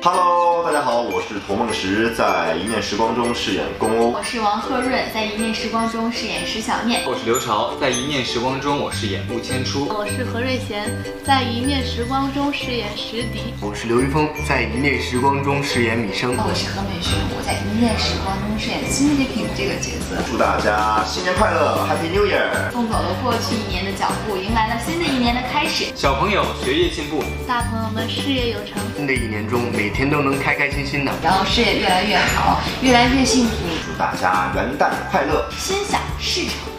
Hello，大家好，我是童梦石，在一念时光中饰演宫欧。我是王鹤润，在一念时光中饰演石小念。我是刘潮，在一念时光中我饰演顾千初。我是何瑞贤，在一念时光中饰演石迪。我是刘玉峰，在一念时光中饰演米生。我是何美璇，我在一念时光中饰演金丽萍这个角色。祝大家新年快乐，Happy New Year！送走了过去一年的脚步，迎来了新的一年的开始。小朋友学业进步，大朋友们事业有成。新的一年中，每天都能开开心心的，然后事业越来越好，越来越幸福。祝大家元旦快乐，心想事成。